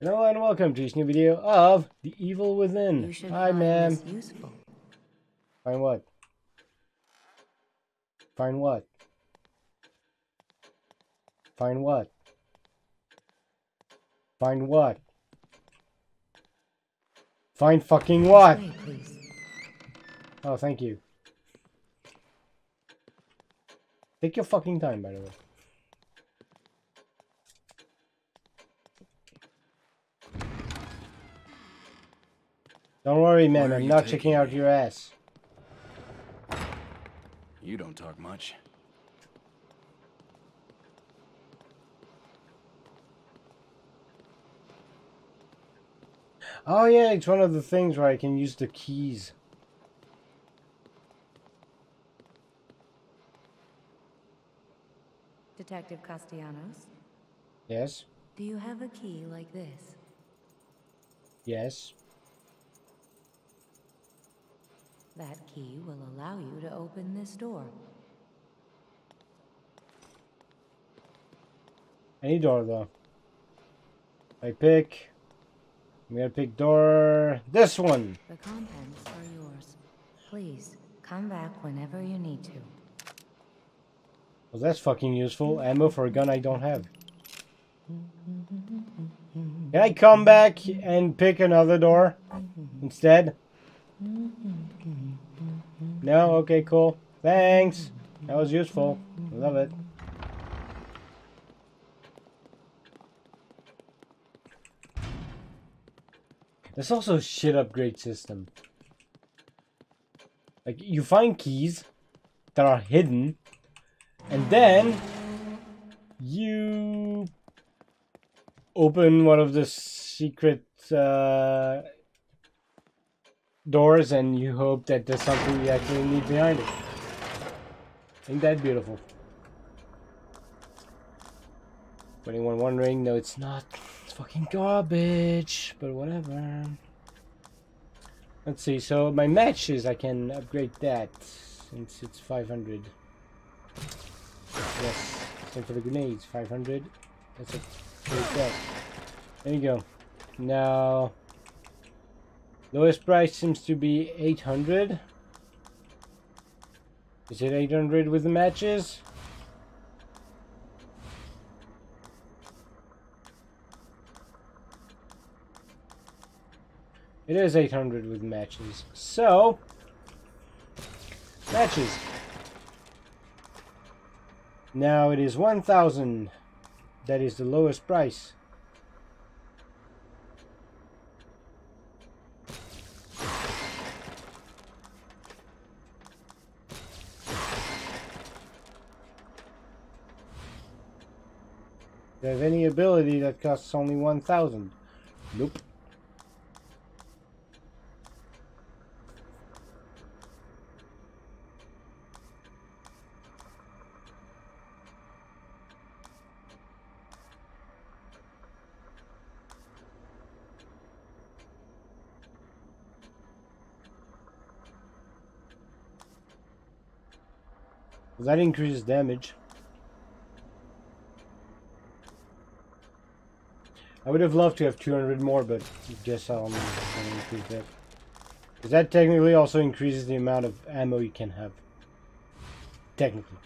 Hello and welcome to this new video of The Evil Within. Hi, ma'am. Find what? Find what? Find what? Find what? Find fucking what? Oh, thank you. Take your fucking time, by the way. Don't worry, man. I'm not taking checking out your ass. You don't talk much. Oh yeah, it's one of the things where I can use the keys. Detective Castellanos, Yes, do you have a key like this? yes. That key will allow you to open this door. Any door though. I pick. I'm gonna pick door. This one. The contents are yours. Please, come back whenever you need to. Well, that's fucking useful. Ammo for a gun I don't have. Can I come back and pick another door instead? No? Okay, cool. Thanks. That was useful. Love it. There's also a shit upgrade system. Like, you find keys that are hidden, and then you open one of the secret uh, doors and you hope that there's something you actually need behind it. Ain't that beautiful? For anyone wondering, no, it's not. It's fucking garbage, but whatever. Let's see, so my matches, I can upgrade that since it's 500. Yes, same for the grenades, 500. That's that. There you go. Now, lowest price seems to be 800. Is it 800 with the matches? It is 800 with matches. So, matches. Now it is 1000. That is the lowest price. Do have any ability that costs only 1000? Nope. That increases damage. I would have loved to have 200 more, but I guess I'll I'll increase that. Because that technically also increases the amount of ammo you can have. Technically.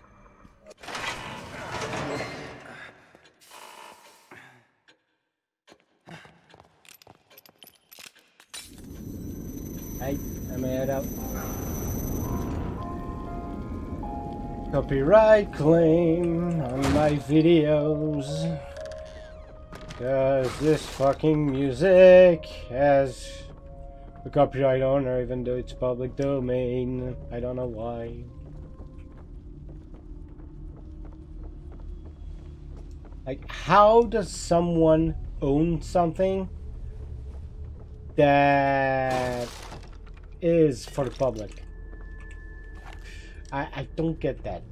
I, I'm head out. Copyright claim on my videos. Cause this fucking music has a copyright owner even though it's public domain. I don't know why. Like, how does someone own something that is for the public? I, I don't get that.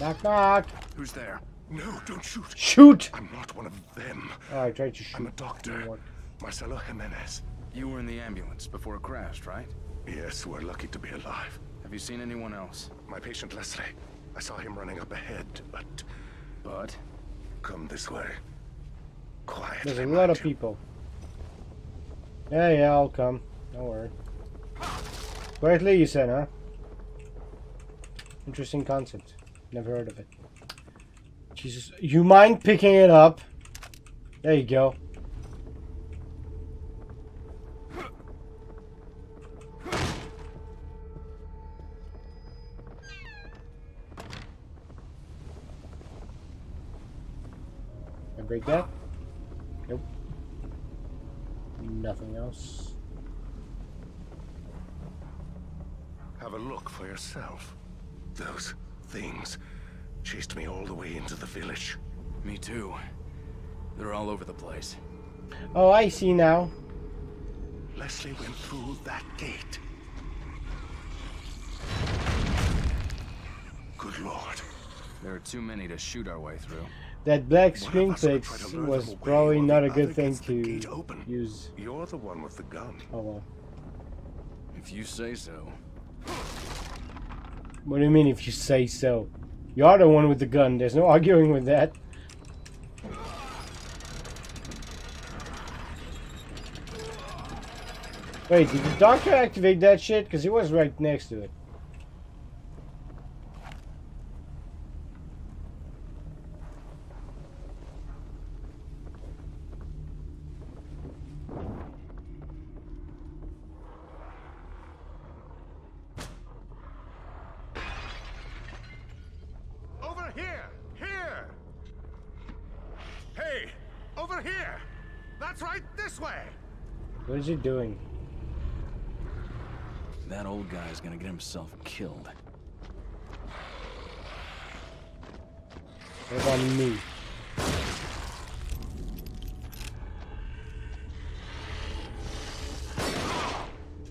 Knock knock. Who's there? No, don't shoot. Shoot! I'm not one of them. Oh, I tried to shoot. I'm a doctor. Marcelo Jimenez. You were in the ambulance before it crashed, right? Yes, we're lucky to be alive. Have you seen anyone else? My patient Leslie. I saw him running up ahead, but But Come this way. Quietly. There's a lot of people. Yeah, yeah, I'll come. Don't worry. Quietly, you said, huh? Interesting concept. Never heard of it. Jesus, you mind picking it up? There you go. I break that? Nope. Nothing else. Have a look for yourself. Those things chased me all the way into the village. Me too. They're all over the place. Oh, I see now. Leslie went through that gate. Good lord. There are too many to shoot our way through. That black screen of fix try to lure was probably not a good thing gets the gate to open. use. You're the one with the gun. Oh well. If you say so. What do you mean if you say so? You're the one with the gun. There's no arguing with that. Wait, did the doctor activate that shit? Because he was right next to it. Over here! Here! Hey! Over here! That's right, this way! What is he doing? That old guy's gonna get himself killed. What about me?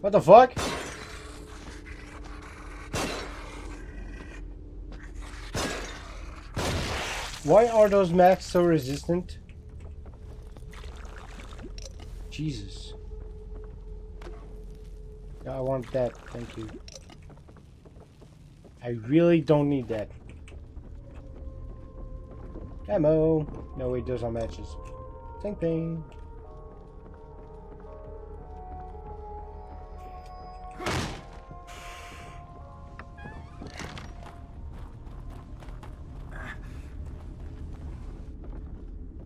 What the fuck? Why are those masks so resistant? Jesus. Yeah, I want that. Thank you. I really don't need that. Ammo. No, wait, those are matches. Same thing.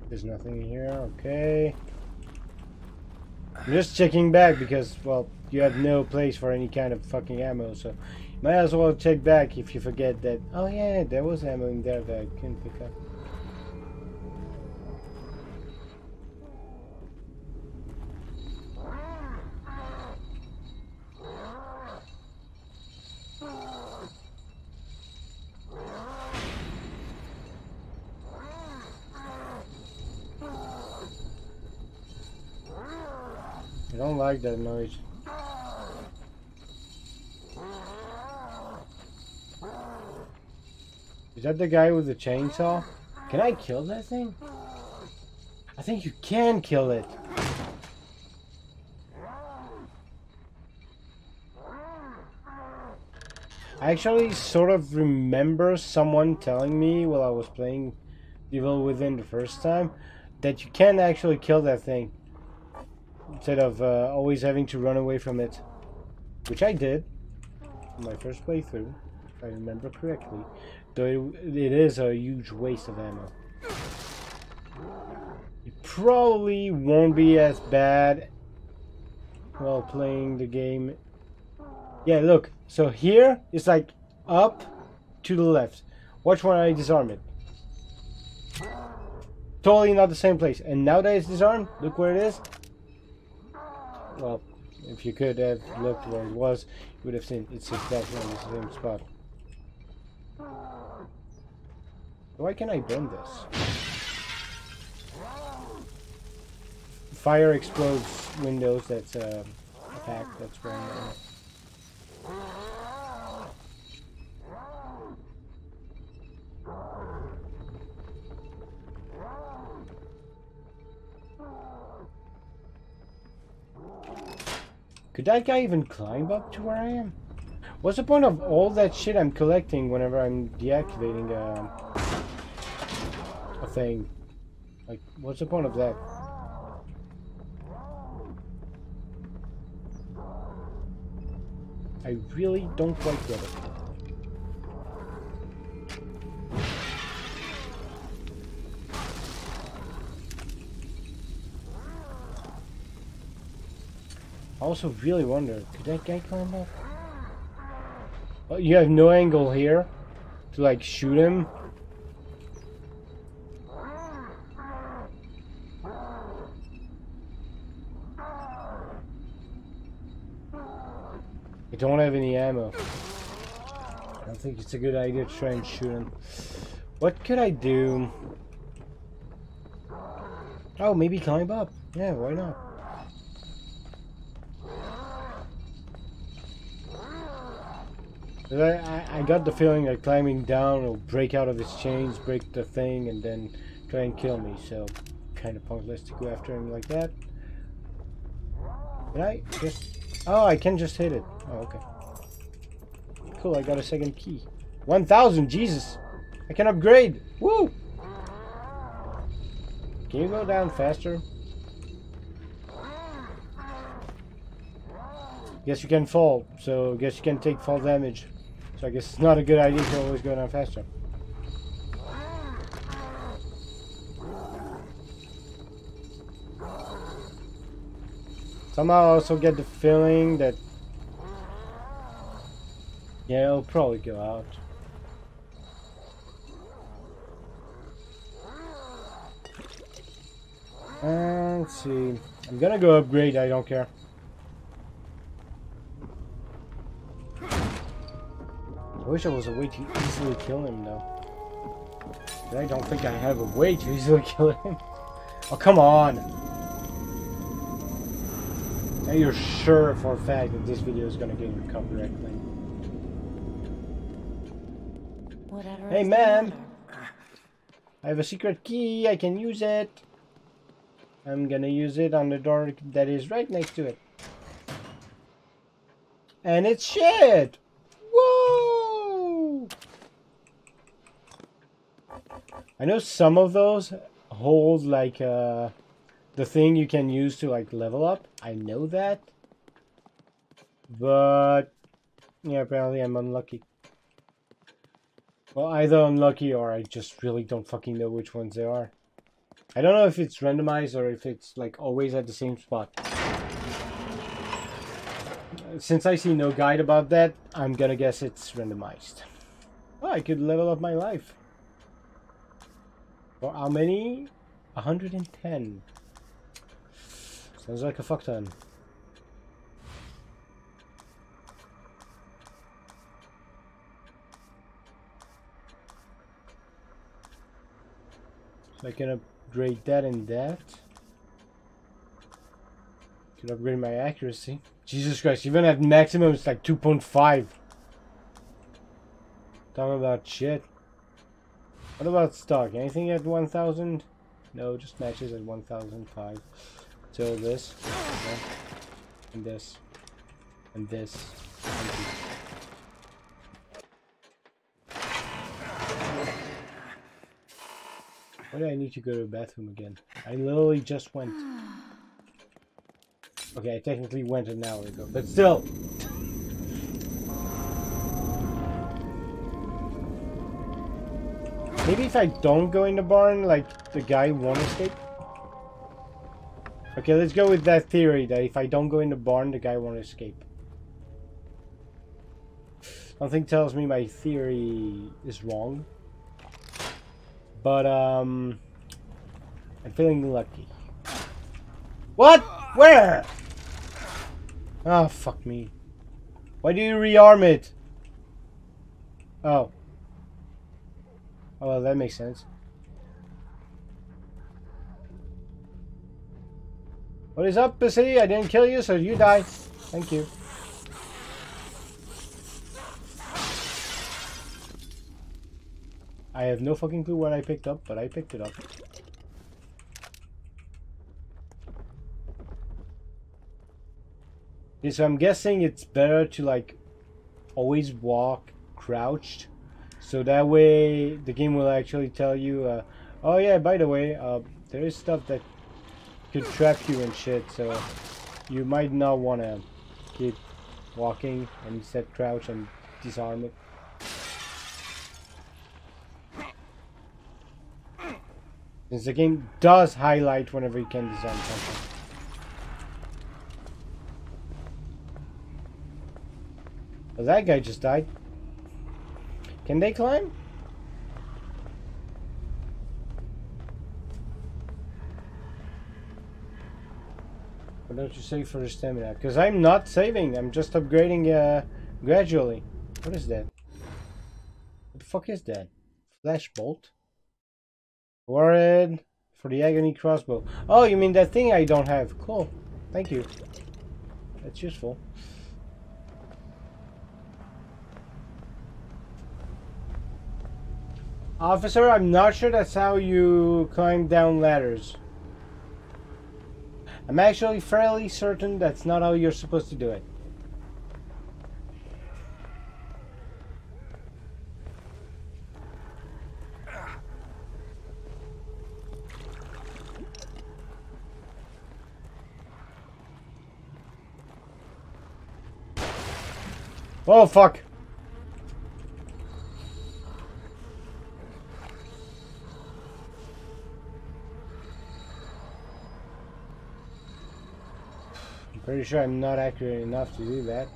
There's nothing in here. Okay. I'm just checking back because, well, you have no place for any kind of fucking ammo, so might as well check back if you forget that. Oh yeah, there was ammo in there that I couldn't pick up. I don't like that noise. Is that the guy with the chainsaw? Can I kill that thing? I think you can kill it. I actually sort of remember someone telling me while I was playing Evil Within the first time that you can actually kill that thing instead of uh, always having to run away from it, which I did my first playthrough, if I remember correctly. Though it, it is a huge waste of ammo. It probably won't be as bad while playing the game. Yeah, look. So here it's like up to the left. Watch when I disarm it. Totally not the same place. And now that it's disarmed, look where it is. Well, if you could have looked where it was, you would have seen it's exactly on the same spot. Why can I burn this? Fire explodes windows, that's uh, a fact, that's I Could that guy even climb up to where I am? What's the point of all that shit I'm collecting whenever I'm deactivating uh, a thing. Like, what's the point of that? I really don't quite get it. I also really wonder, could that guy climb up? Oh, you have no angle here to like shoot him. I don't have any ammo. I don't think it's a good idea to try and shoot him. What could I do? Oh, maybe climb up. Yeah, why not? I, I, got the feeling that climbing down will break out of his chains, break the thing, and then try and kill me. So, kind of pointless to go after him like that. Can I just... Oh, I can just hit it. Oh, okay. Cool, I got a second key. 1,000, Jesus! I can upgrade! Woo! Can you go down faster? Guess you can fall, so guess you can take fall damage. So I guess it's not a good idea to always go down faster. Somehow I also get the feeling that yeah, it'll probably go out. Uh, let's see. I'm gonna go upgrade, I don't care. I wish I was a way to easily kill him, though. But I don't think I have a way to easily kill him. Oh, come on! Now you're sure for a fact that this video is gonna get your copyright claim. Whatever Hey, ma'am. I have a secret key, I can use it. I'm gonna use it on the door that is right next to it. And it's shit! Whoa! I know some of those hold like uh, the thing you can use to like level up. I know that. But yeah, apparently I'm unlucky. Well, either unlucky or I just really don't fucking know which ones they are. I don't know if it's randomized or if it's like always at the same spot. Since I see no guide about that, I'm gonna guess it's randomized. Oh, I could level up my life. For how many? 110. Sounds like a fuck ton. So I can upgrade that and that. Can upgrade my accuracy. Jesus Christ, even at maximum it's like 2.5. Talking about shit. What about stock? Anything at 1000? No, just matches at 1005. So this. yeah, And this. And this. Why do I need to go to the bathroom again? I literally just went. Okay, I technically went an hour ago, but still. Maybe if I don't go in the barn, like, the guy won't escape? Okay, let's go with that theory, that if I don't go in the barn, the guy won't escape. Something tells me my theory is wrong. But, um... I'm feeling lucky. What? Where? Oh, fuck me. Why do you rearm it? Oh. Oh, well, that makes sense. What is up, Pussy? I didn't kill you, so you die. Thank you. I have no fucking clue what I picked up, but I picked it up. Okay, so I'm guessing it's better to like always walk crouched. So that way the game will actually tell you, uh, Oh yeah, by the way, uh, there is stuff that could trap you and shit, so you might not want to keep walking and instead crouch and disarm it. Since the game does highlight whenever you can disarm something. Well, that guy just died. Can they climb? Don't you save for the stamina? Because I'm not saving. I'm just upgrading uh, gradually. What is that? What the fuck is that? Flash bolt? Warhead for the agony crossbow. Oh, you mean that thing I don't have. Cool. Thank you. That's useful. Officer, I'm not sure that's how you climb down ladders. I'm actually fairly certain that's not how you're supposed to do it. Oh, fuck. Pretty sure I'm not accurate enough to do that.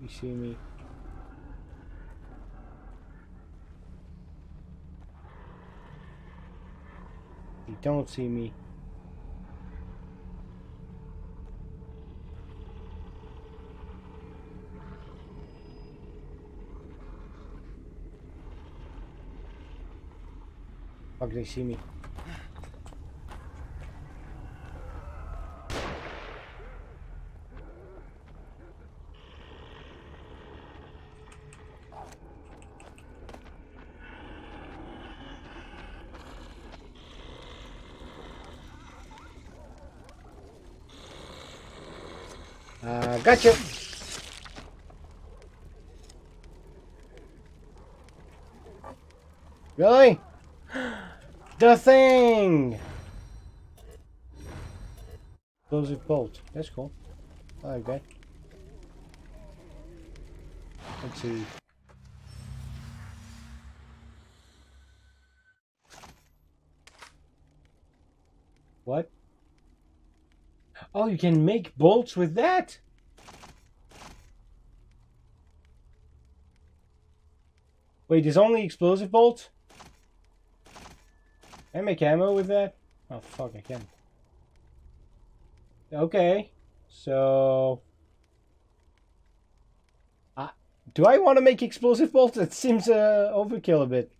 You see me. You don't see me. Fuck, they see me. Uh, gotcha. Really? The thing! Explosive bolt. That's cool. That. Let's see. What? Oh, you can make bolts with that? Wait, there's only explosive bolts? Can I make ammo with that? Oh, fuck, I can. Okay. So... Uh, do I want to make explosive bolts? It seems uh, overkill a bit.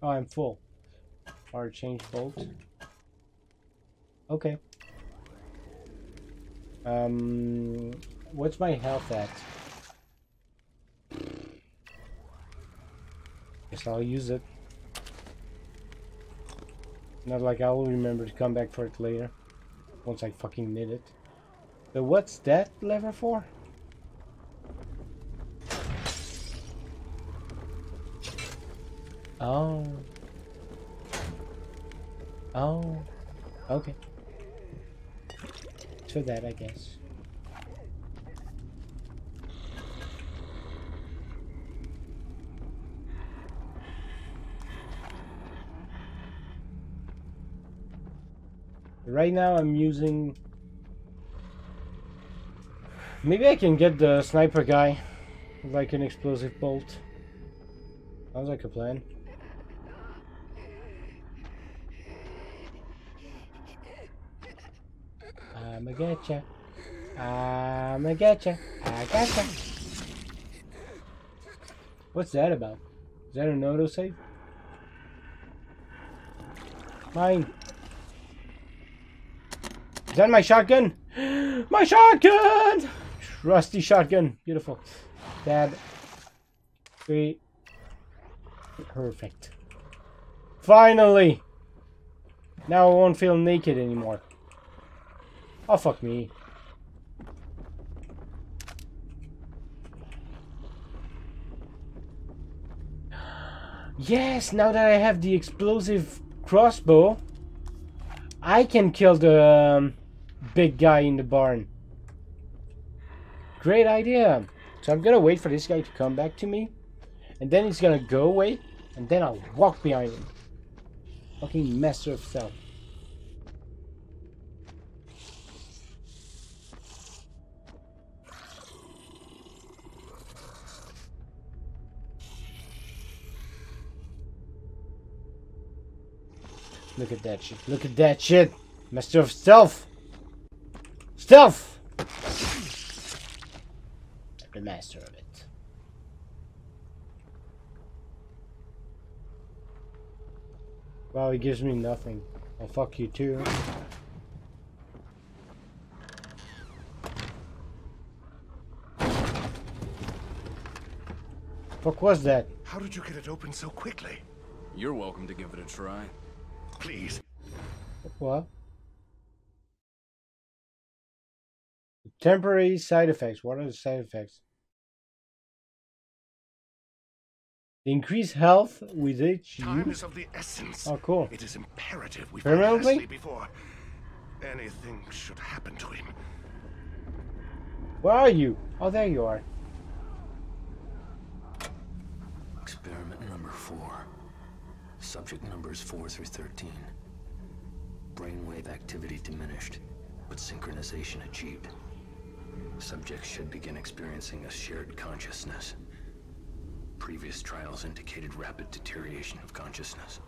Oh, I'm full. Or change bolt. Okay. Um, what's my health at? Guess I'll use it. Not like I will remember to come back for it later. Once I fucking need it. But what's that lever for? Oh. Oh. Okay. For that, I guess. Right now I'm using... Maybe I can get the sniper guy. Like an explosive bolt. Sounds like a plan. I'ma getcha. I'ma getcha. I gotcha. What's that about? Is that an autosave? Mine. Is that my shotgun? My shotgun! Rusty shotgun. Beautiful. Dad. Great. Perfect. Finally! Now I won't feel naked anymore. Oh, fuck me. Yes, now that I have the explosive crossbow, I can kill the um, big guy in the barn. Great idea. So I'm gonna wait for this guy to come back to me. And then he's gonna go away. And then I'll walk behind him. Fucking master of stealth. Look at that shit. Look at that shit. Master of stealth. Stealth! The master of it. Wow, he gives me nothing. I'll fuck you too. Fuck was that? How did you get it open so quickly? You're welcome to give it a try. Please. What? Temporary side effects. What are the side effects? Increase health with each Time use. is of the essence. Oh, cool. It is imperative we Permanently? find Leslie before anything should happen to him. Where are you? Oh, there you are. Experiment number four. Subject numbers 4 through 13. Brainwave activity diminished, but synchronization achieved. Subjects should begin experiencing a shared consciousness. Previous trials indicated rapid deterioration of consciousness.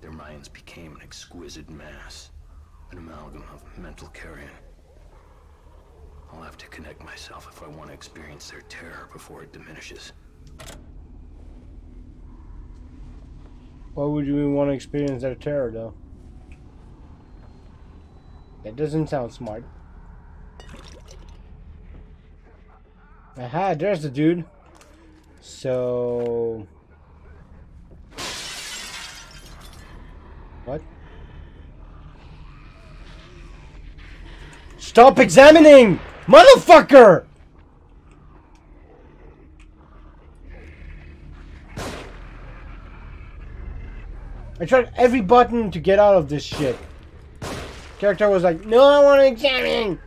Their minds became an exquisite mass, an amalgam of mental carrion. I'll have to connect myself if I want to experience their terror before it diminishes. Why would you want to experience their terror, though? That doesn't sound smart. Aha, there's the dude. So... What? Stop examining! Motherfucker! I tried every button to get out of this shit. Character was like, no, I want to examine!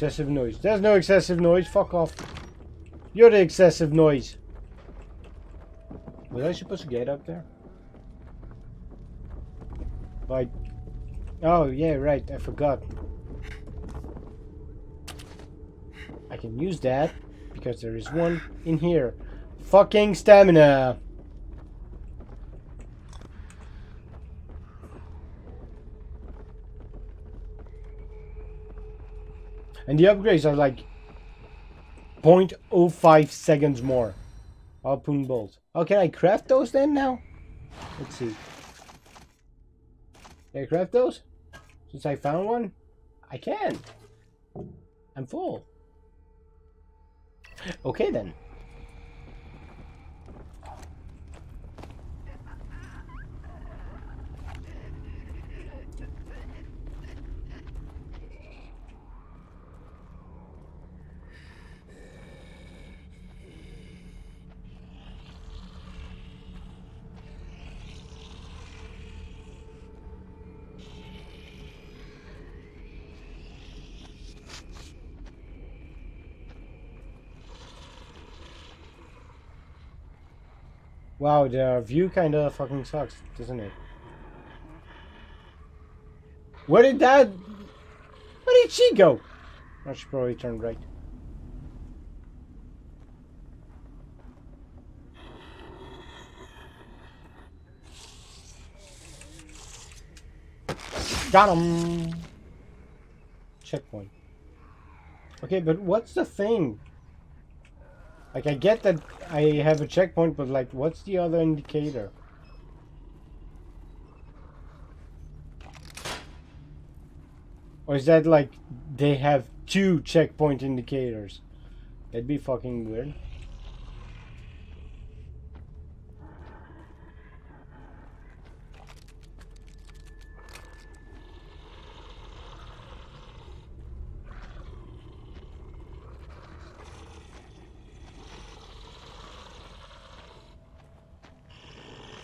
Excessive noise. There's no excessive noise. Fuck off. You're the excessive noise. Was I supposed to get up there? Like, oh yeah, right. I forgot. I can use that because there is one in here. Fucking stamina. And the upgrades are like 0.05 seconds more. Harpoon bolt. Oh, can I craft those then now? Let's see. Can I craft those? Since I found one? I can. I'm full. Okay then. Wow, the view kind of fucking sucks, doesn't it? Where did that... Where did she go? I should probably turned right. Got him! Checkpoint. Okay, but what's the thing? Like, I get that I have a checkpoint, but like, what's the other indicator? Or is that like, they have two checkpoint indicators? That'd be fucking weird.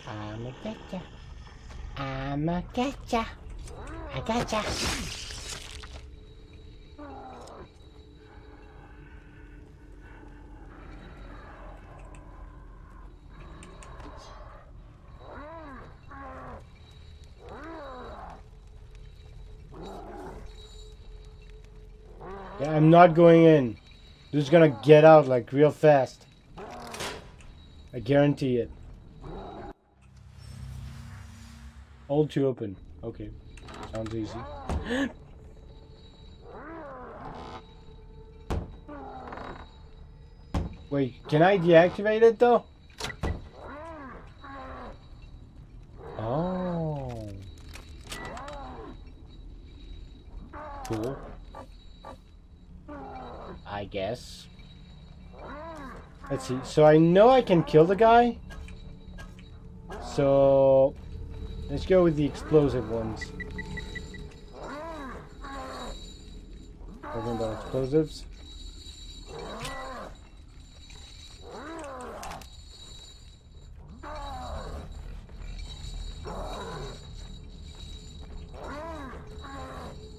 I'ma getcha. I'ma getcha. I gotcha. Yeah, I'm not going in. Dude's gonna get out like real fast. I guarantee it. Hold to open. Okay. Sounds easy. Wait, can I deactivate it though? Oh. Cool. I guess. Let's see. So I know I can kill the guy. So let's go with the explosive ones. Talking about explosives.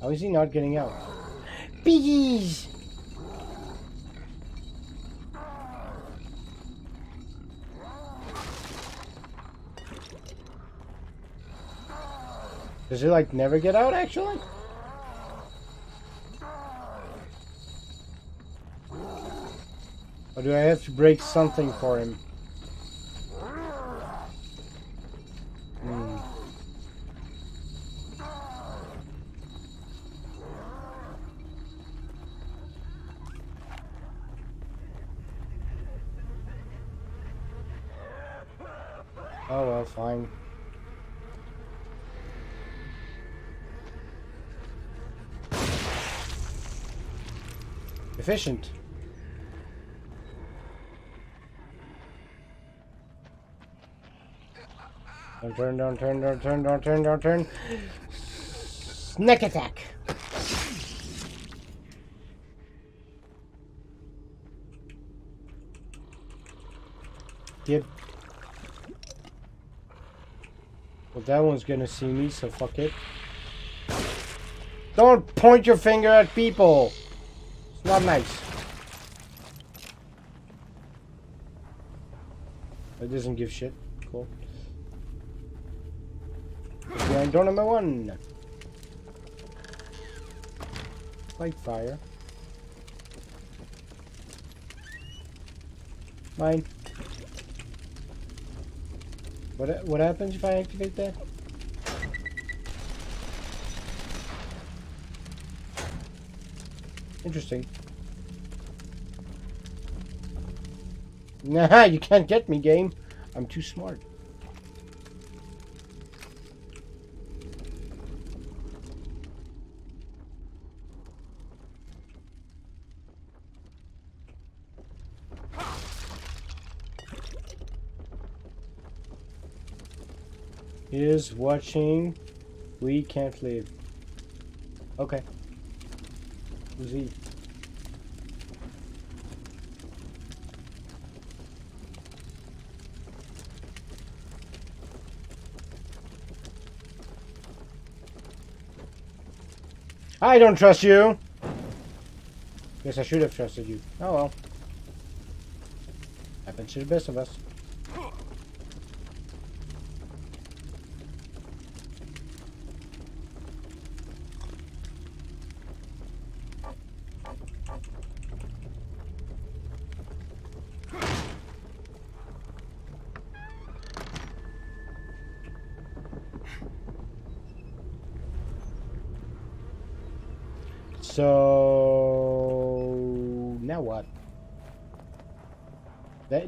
How is he not getting out? Bees! Does he like never get out actually? Or do I have to break something for him? Hmm. Oh well, fine. Efficient. Don't turn, don't turn, don't turn, don't turn, don't turn. Snack attack. Yep. Well, that one's gonna see me, so fuck it. Don't point your finger at people! It's not nice. It doesn't give shit. Cool. Behind door number one. Light fire. Mine. What what happens if I activate that? Interesting. Nah, you can't get me, game. I'm too smart. Is watching. We can't leave. Okay. He? I don't trust you. Guess I should have trusted you. Oh well. Happens to the best of us.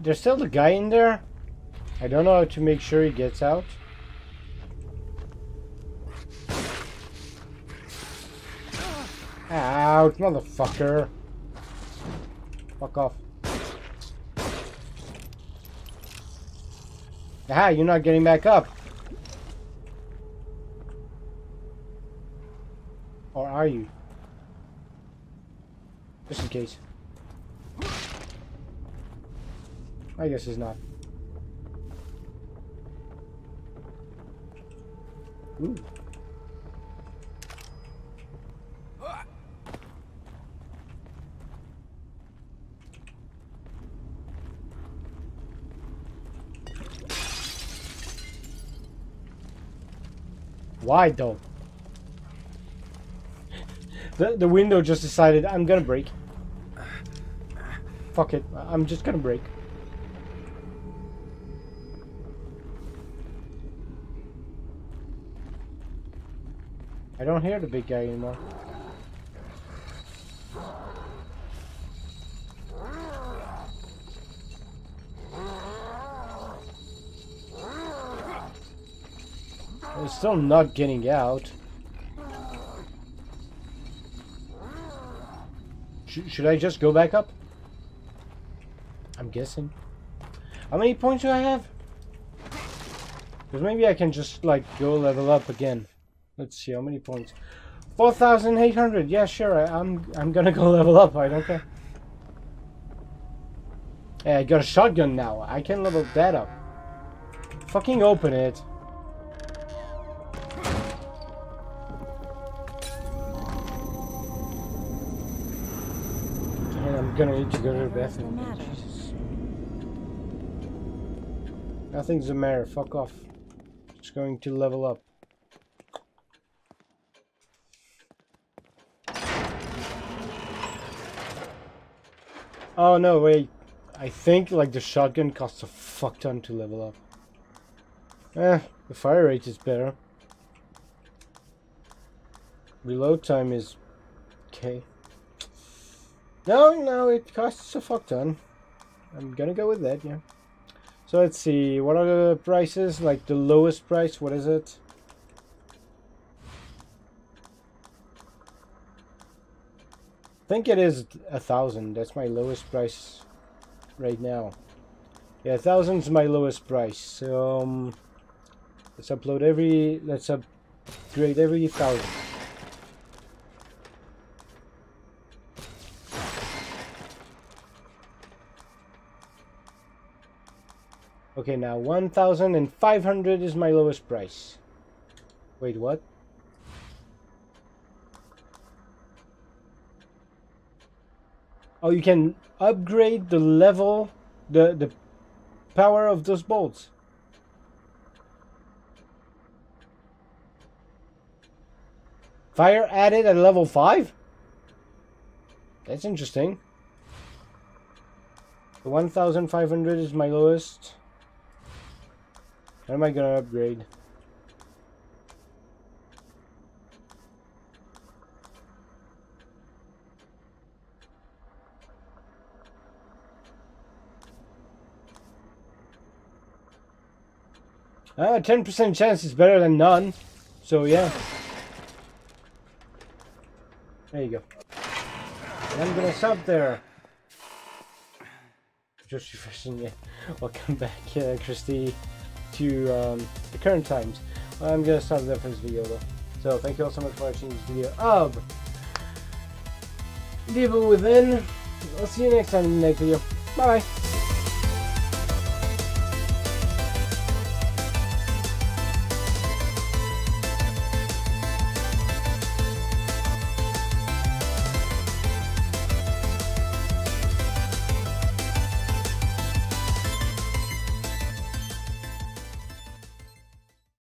There's still the guy in there. I don't know how to make sure he gets out. Out, motherfucker. Fuck off. Aha, you're not getting back up. Or are you? Just in case. I guess he's not. Ooh. Why though? The the window just decided I'm gonna break. Fuck it, I'm just gonna break. I don't hear the big guy anymore. They're still not getting out. Sh should I just go back up? I'm guessing. How many points do I have? Because maybe I can just like go level up again. Let's see how many points. 4,800. Yeah, sure. I, I'm I'm gonna go level up. I don't care. Hey, I got a shotgun now. I can level that up. Fucking open it. And I'm gonna need to go to the bathroom. What's the matter? Jesus. Nothing's the matter. Fuck off. It's going to level up. Oh no, wait. I think like the shotgun costs a fuck ton to level up. Eh, the fire rate is better. Reload time is okay. No, no, it costs a fuck ton. I'm gonna go with that, yeah. So let's see, what are the prices? Like the lowest price, what is it? Think it is a thousand. That's my lowest price right now. Yeah, thousand's my lowest price. Um, let's upload every. Let's upgrade every thousand. Okay, now 1,500 is my lowest price. Wait, what? Oh, you can upgrade the level, the, the power of those bolts. Fire added at level 5? That's interesting. The 1500 is my lowest. What am I gonna upgrade? Ah, 10% chance is better than none. So yeah. There you go. I'm gonna stop there. Just refreshing, yeah. Welcome back, uh, Christy, to um, the current times. I'm gonna stop there for this video though. So thank you all so much for watching this video of Devil Within. I'll see you next time in the next video. Bye bye.